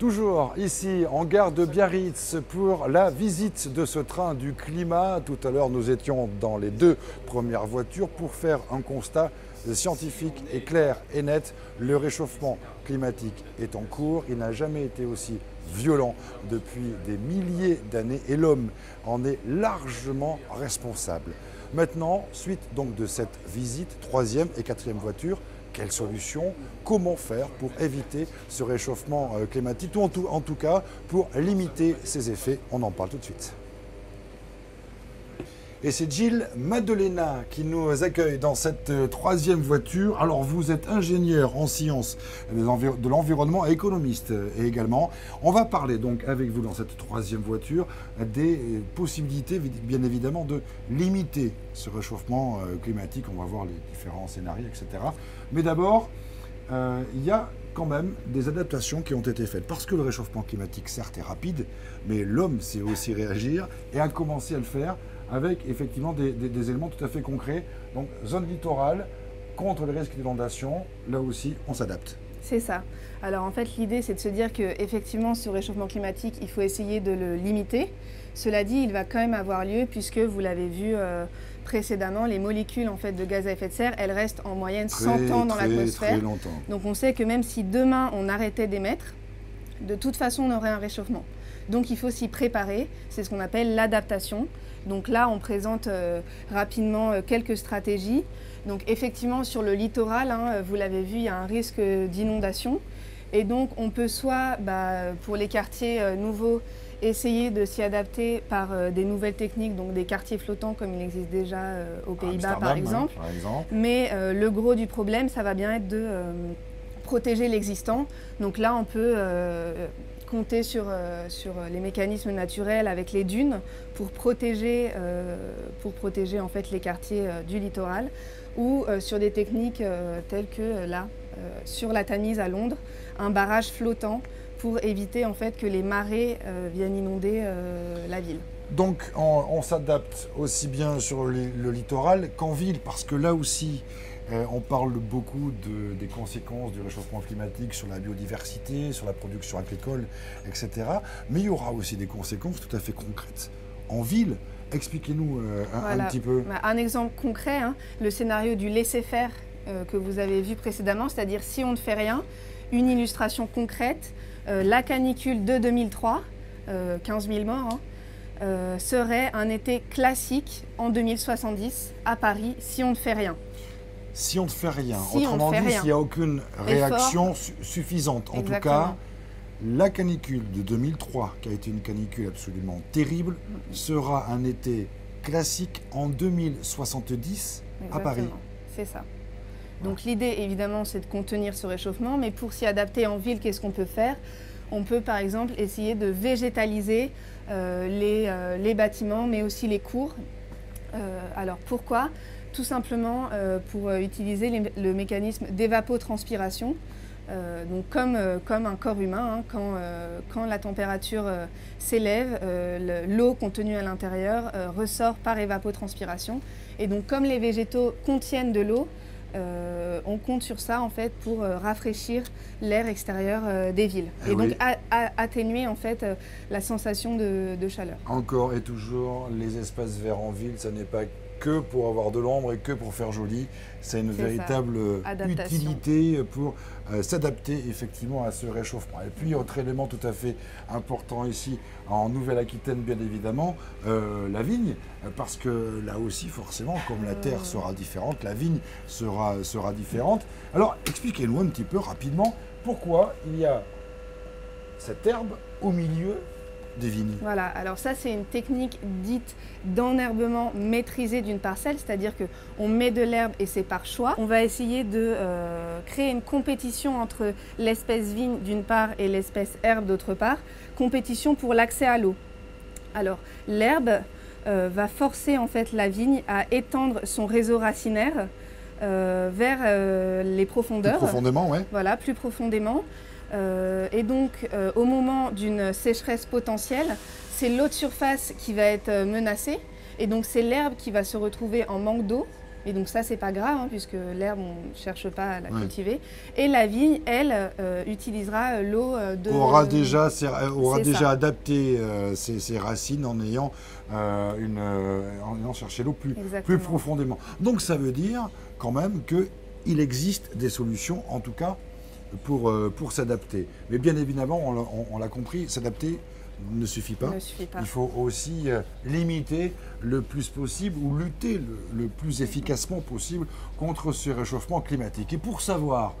Toujours ici en gare de Biarritz pour la visite de ce train du climat. Tout à l'heure, nous étions dans les deux premières voitures pour faire un constat scientifique et clair et net. Le réchauffement climatique est en cours. Il n'a jamais été aussi violent depuis des milliers d'années et l'homme en est largement responsable. Maintenant, suite donc de cette visite, troisième et quatrième voiture, quelle solution Comment faire pour éviter ce réchauffement euh, climatique ou en tout, en tout cas pour limiter ses effets On en parle tout de suite. Et c'est Gilles Madelena qui nous accueille dans cette euh, troisième voiture. Alors vous êtes ingénieur en sciences de l'environnement et économiste euh, également. On va parler donc avec vous dans cette troisième voiture des possibilités bien évidemment de limiter ce réchauffement euh, climatique. On va voir les différents scénarios, etc. Mais d'abord, il y a quand même des adaptations qui ont été faites. Parce que le réchauffement climatique, certes, est rapide, mais l'homme sait aussi réagir et a commencé à le faire avec effectivement des, éléments tout à fait concrets. Donc zone littorale, contre le risque d'inondation, là aussi on s'adapte. C'est ça. Alors en fait l'idée c'est de se dire qu'effectivement ce réchauffement climatique, il faut essayer de le limiter. Cela dit, il va quand même avoir lieu puisque vous l'avez vu euh, précédemment, les molécules en fait de gaz à effet de serre, elles restent en moyenne 100 ans dans l'atmosphère. Donc on sait que même si demain on arrêtait d'émettre, de toute façon on aurait un réchauffement. Donc il faut s'y préparer, c'est ce qu'on appelle l'adaptation. Donc là, on présente euh, rapidement euh, quelques stratégies. Donc effectivement, sur le littoral, hein, euh, vous l'avez vu, il y a un risque d'inondation. Et donc on peut soit, bah, pour les quartiers nouveaux, essayer de s'y adapter par des nouvelles techniques, donc des quartiers flottants comme il existe déjà aux Pays-Bas par, exemple. Mais le gros du problème, ça va bien être de protéger l'existant. Donc là, on peut compter sur, euh, sur les mécanismes naturels avec les dunes pour protéger, euh, en fait les quartiers euh, du littoral ou sur des techniques telles que là, sur la Tamise à Londres, un barrage flottant pour éviter en fait que les marées viennent inonder la ville. Donc on, s'adapte aussi bien sur le littoral qu'en ville parce que là aussi euh, on parle beaucoup des conséquences du réchauffement climatique sur la biodiversité, sur la production agricole, etc. Mais il y aura aussi des conséquences tout à fait concrètes. En ville, expliquez-nous euh, un, petit peu. Bah, un exemple concret, hein, le scénario du laisser-faire euh, que vous avez vu précédemment, c'est-à-dire si on ne fait rien, une illustration concrète, la canicule de 2003, 15 000 morts, hein, serait un été classique en 2070 à Paris si on ne fait rien si on ne fait rien. Autrement dit, s'il n'y a aucune réaction suffisante. En tout cas, la canicule de 2003, qui a été une canicule absolument terrible, sera un été classique en 2070 à Paris. C'est ça. Donc l'idée, évidemment, c'est de contenir ce réchauffement, mais pour s'y adapter en ville, qu'est-ce qu'on peut faire? On peut, par exemple, essayer de végétaliser euh, euh, les, bâtiments, mais aussi les cours. Euh, alors pourquoi? Tout simplement euh, pour euh, utiliser le mécanisme d'évapotranspiration. Euh, donc comme, comme un corps humain, hein, quand, quand, la température s'élève, l'eau contenue à l'intérieur ressort par évapotranspiration. Et donc comme les végétaux contiennent de l'eau, on compte sur ça en fait pour rafraîchir l'air extérieur des villes eh et donc atténuer en fait la sensation de, de, chaleur. Encore et toujours, les espaces verts en ville, ça n'est pas que pour avoir de l'ombre et que pour faire joli. C'est une véritable utilité pour euh, s'adapter effectivement à ce réchauffement. Et puis, autre élément tout à fait important ici, en Nouvelle-Aquitaine, bien évidemment, euh, la vigne, parce que là aussi, forcément, comme la terre sera différente, la vigne sera, sera différente. Alors, expliquez-nous un petit peu rapidement pourquoi il y a cette herbe au milieu voilà, alors ça c'est une technique dite d'enherbement maîtrisé d'une parcelle, c'est-à-dire qu'on met de l'herbe et c'est par choix. On va essayer de euh, créer une compétition entre l'espèce vigne d'une part et l'espèce herbe d'autre part, compétition pour l'accès à l'eau. Alors l'herbe euh, va forcer en fait la vigne à étendre son réseau racinaire euh, vers les profondeurs. Plus profondément, oui. Voilà, plus profondément. Euh, et donc, euh, au moment d'une sécheresse potentielle, c'est l'eau de surface qui va être euh, menacée. Et donc, c'est l'herbe qui va se retrouver en manque d'eau. Et donc ça, c'est pas grave, hein, puisque l'herbe, on ne cherche pas à la cultiver. Et la vigne, elle, euh, utilisera l'eau de... Aura déjà, aura déjà adapté ses, racines en ayant, une, en ayant cherché l'eau plus, plus profondément. Donc ça veut dire quand même qu'il existe des solutions, en tout cas, pour, pour s'adapter. Mais bien évidemment, on l'a compris, s'adapter ne suffit pas. Il faut aussi euh, limiter le plus possible ou lutter le, plus efficacement possible contre ce réchauffement climatique. Et pour savoir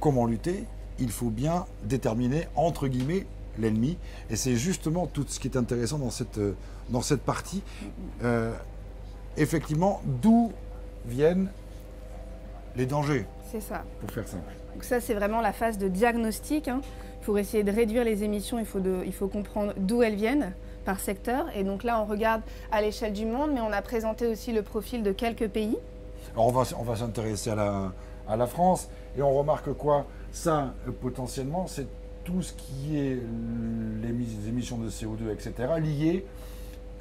comment lutter, il faut bien déterminer, entre guillemets, l'ennemi. Et c'est justement tout ce qui est intéressant dans cette, euh, dans cette partie. Euh, effectivement, d'où viennent les dangers. C'est ça. Pour faire simple. Donc ça, c'est vraiment la phase de diagnostic. Hein. Pour essayer de réduire les émissions, il faut, il faut comprendre d'où elles viennent par secteur. Et donc là, on regarde à l'échelle du monde, mais on a présenté aussi le profil de quelques pays. Alors on va, on va s'intéresser à la, à la France et on remarque quoi? Ça, potentiellement, c'est tout ce qui est les émissions de CO2, etc., liées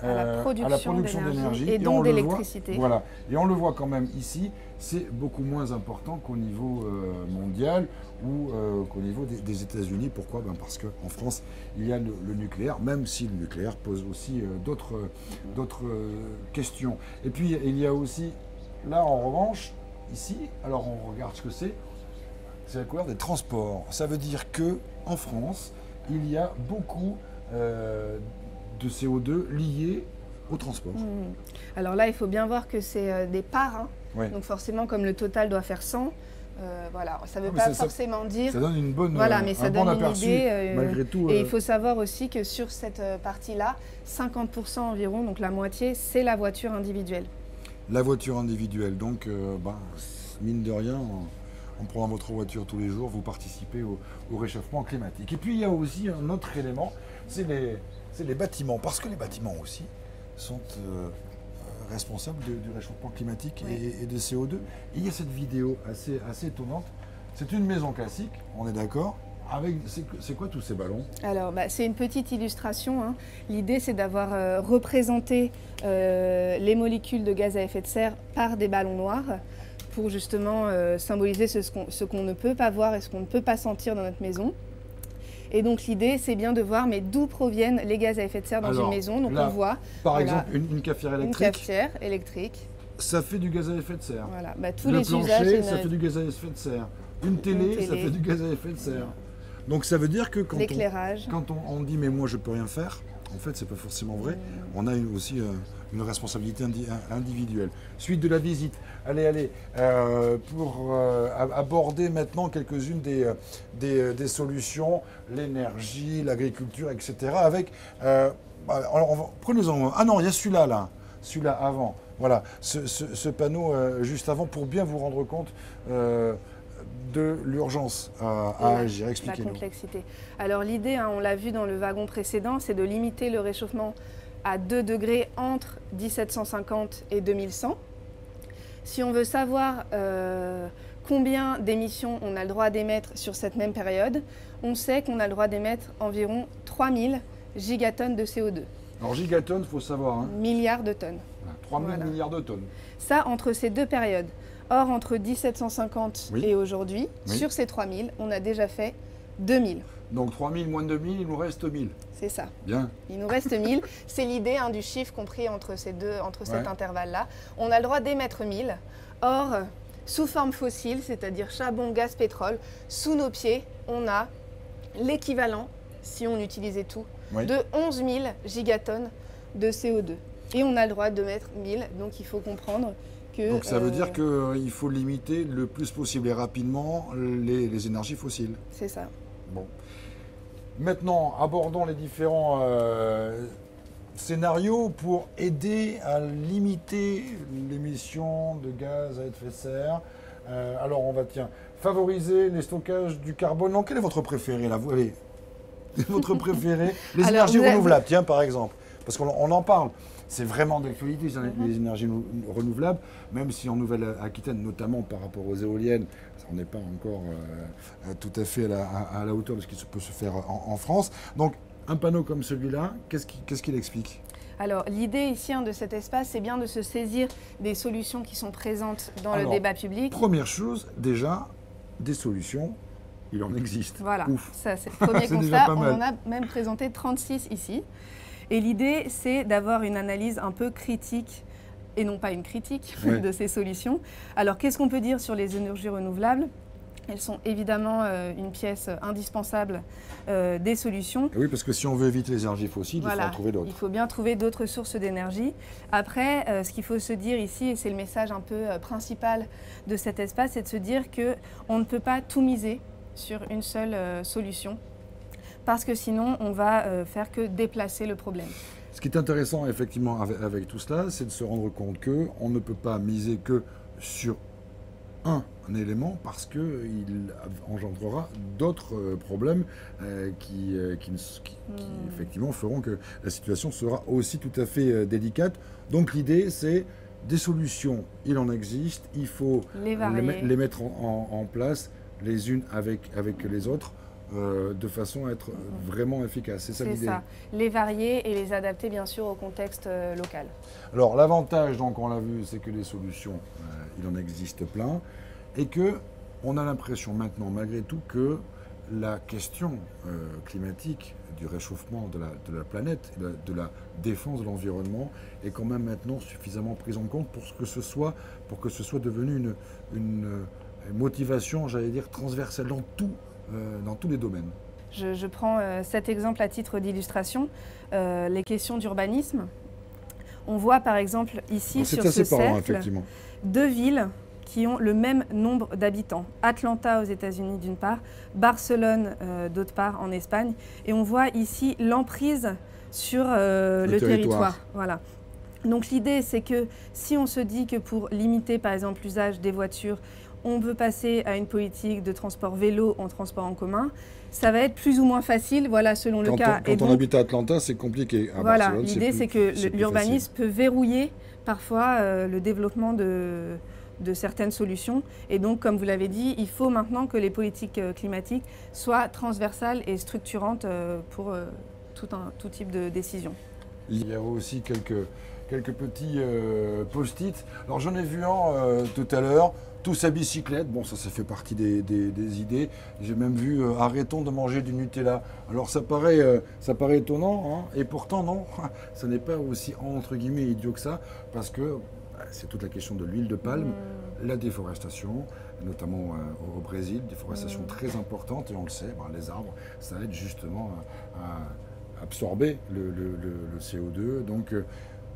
à la euh, production, d'énergie et, donc d'électricité. Voilà, et on le voit quand même ici, c'est beaucoup moins important qu'au niveau euh, mondial ou euh, qu'au niveau des, États-Unis. Pourquoi? Ben Parce qu'en France, il y a le, nucléaire, même si le nucléaire pose aussi d'autres questions. Et puis, il y a aussi, là en revanche, ici, alors on regarde ce que c'est, c'est la couleur des transports. Ça veut dire que en France, il y a beaucoup de CO2 liées au transport. Hmm. Alors là, il faut bien voir que c'est euh, des parts. Hein. Donc forcément, comme le total doit faire 100, euh, voilà, ça ne veut pas forcément dire. Ça donne une bonne. Voilà, mais ça donne une idée. Euh, malgré tout. Et il faut savoir aussi que sur cette partie-là, 50% environ, donc la moitié, c'est la voiture individuelle. La voiture individuelle, donc, bah, mine de rien, en, prenant votre voiture tous les jours, vous participez au, au réchauffement climatique. Et puis il y a aussi un autre élément, c'est les, c'est les bâtiments, parce que les bâtiments aussi sont euh, responsables du réchauffement climatique et, de CO2. il y a cette vidéo assez, assez étonnante. C'est une maison classique, on est d'accord avec, c'est quoi tous ces ballons? Alors, bah, c'est une petite illustration. Hein. L'idée, c'est d'avoir euh, représenté euh, les molécules de gaz à effet de serre par des ballons noirs pour justement symboliser ce qu'on ne peut pas voir et ce qu'on ne peut pas sentir dans notre maison. Et donc l'idée, c'est bien de voir mais d'où proviennent les gaz à effet de serre dans une maison. Donc on voit. Par exemple, une, cafetière électrique. Une cafetière électrique. Ça fait du gaz à effet de serre. Voilà, bah, tous le les plancher, ça fait du gaz à effet de serre. Une télé, ça fait du gaz à effet de serre. Donc ça veut dire que quand, on, quand on, dit mais moi je peux rien faire, en fait c'est pas forcément vrai. Mm. On a aussi euh, une responsabilité individuelle. Suite de la visite. Allez, allez, euh, pour euh, aborder maintenant quelques-unes des, euh, des, solutions, l'énergie, l'agriculture, etc. Avec, bah, prenez-en Ah non, il y a celui-là, là, celui-là avant. Voilà, ce, panneau juste avant pour bien vous rendre compte de l'urgence à, agir. Expliquez-nous. La complexité. Alors l'idée, hein, on l'a vu dans le wagon précédent, c'est de limiter le réchauffement à 2 degrés entre 1750 et 2100. Si on veut savoir euh, combien d'émissions on a le droit d'émettre sur cette même période, on sait qu'on a le droit d'émettre environ 3000 gigatonnes de CO2. Alors gigatonnes, il faut savoir. Hein. Milliards de tonnes. 3000 milliards de tonnes. Ça, entre ces deux périodes. Or, entre 1750 et aujourd'hui, sur ces 3000, on a déjà fait 2000. Donc 3000 moins de 2000, il nous reste 1000. C'est ça. Bien. Il nous reste 1000. C'est l'idée hein, du chiffre compris entre, ces deux, entre cet intervalle-là. On a le droit d'émettre 1000. Or, sous forme fossile, c'est-à-dire charbon, gaz, pétrole, sous nos pieds, on a l'équivalent, si on utilisait tout, de 11 000 gigatonnes de CO2. Et on a le droit de mettre 1000, donc il faut comprendre que... Donc ça veut dire euh, qu'il faut limiter le plus possible et rapidement les, les énergies fossiles. C'est ça. Bon. Maintenant, abordons les différents euh, scénarios pour aider à limiter l'émission de gaz à effet de serre. Euh, alors, on va, tiens, favoriser les stockages du carbone. Non, quel est votre préféré là? Vous avez votre préféré? Les énergies renouvelables, tiens, par exemple. Parce qu'on en parle c'est vraiment d'actualité, les énergies renouvelables, même si en Nouvelle-Aquitaine, notamment par rapport aux éoliennes, on n'est pas encore euh, tout à fait à la, hauteur de ce qui peut se faire en, France. Donc, un panneau comme celui-là, qu'est-ce qu'il explique? Alors l'idée ici hein, de cet espace, c'est bien de se saisir des solutions qui sont présentes dans le débat public. Première chose, déjà, des solutions, il en existe. Voilà, ça c'est le premier constat. On en a même présenté 36 ici. Et l'idée, c'est d'avoir une analyse un peu critique et non pas une critique de ces solutions. Alors qu'est-ce qu'on peut dire sur les énergies renouvelables? Elles sont évidemment euh, une pièce indispensable euh, des solutions. oui, parce que si on veut éviter les énergies fossiles, il faut en trouver d'autres. Il faut bien trouver d'autres sources d'énergie. Après, euh, ce qu'il faut se dire ici, et c'est le message un peu principal de cet espace, c'est de se dire qu'on ne peut pas tout miser sur une seule solution, parce que sinon, on va faire que déplacer le problème. Ce qui est intéressant effectivement avec, avec tout cela, c'est de se rendre compte qu'on ne peut pas miser que sur un, élément parce qu'il engendrera d'autres euh, problèmes euh, qui, euh, qui, hmm. effectivement feront que la situation sera aussi tout à fait délicate. Donc l'idée c'est des solutions, il en existe, il faut les, les, mettre en, place les unes avec, avec les autres. De façon à être vraiment efficace. C'est ça l'idée. ça. Les varier et les adapter bien sûr au contexte local. Alors l'avantage, donc on l'a vu, c'est que les solutions, il en existe plein et que on a l'impression maintenant, malgré tout, que la question euh, climatique, du réchauffement de la, planète, de la, défense de l'environnement, est quand même maintenant suffisamment prise en compte pour que ce soit, pour que ce soit devenu une, euh, motivation, j'allais dire, transversale dans, tout, euh, dans tous les domaines. Je, prends cet exemple à titre d'illustration, les questions d'urbanisme. On voit par exemple ici sur ce cercle deux villes qui ont le même nombre d'habitants. Atlanta aux États-Unis d'une part, Barcelone euh, d'autre part en Espagne. Et on voit ici l'emprise sur euh, le, territoire. Voilà. Donc l'idée, c'est que si on se dit que pour limiter par exemple l'usage des voitures, on veut passer à une politique de transport vélo en transport en commun, ça va être plus ou moins facile, voilà, selon le cas. quand on habite à Atlanta, c'est compliqué. voilà, l'idée, c'est que l'urbanisme peut verrouiller parfois euh, le développement de, de certaines solutions. Et donc, comme vous l'avez dit, il faut maintenant que les politiques euh, climatiques soient transversales et structurantes euh, pour tout, un, tout type de décision. Il y a aussi quelques, quelques petits post-it. Alors j'en ai vu un tout à l'heure, tous à bicyclette. Bon, ça, ça fait partie des, idées. J'ai même vu arrêtons de manger du Nutella. Alors ça paraît, ça paraît étonnant, hein, et pourtant non, ça n'est pas aussi entre guillemets idiot que ça, parce que c'est toute la question de l'huile de palme, mm. la déforestation, notamment euh, au Brésil, déforestation mm. très importante, et on le sait, ben, les arbres, ça aide justement à, absorber le, CO2. Donc euh,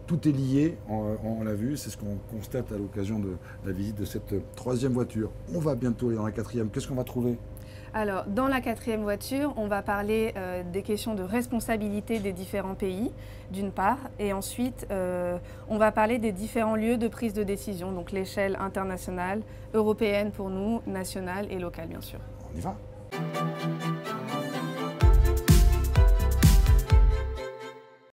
tout est lié, on, l'a vu, c'est ce qu'on constate à l'occasion de la visite de cette troisième voiture. On va bientôt aller dans la quatrième. Qu'est-ce qu'on va trouver? Alors, dans la quatrième voiture, on va parler euh, des questions de responsabilité des différents pays, d'une part, et ensuite, euh, on va parler des différents lieux de prise de décision, donc l'échelle internationale, européenne pour nous, nationale et locale, bien sûr. On y va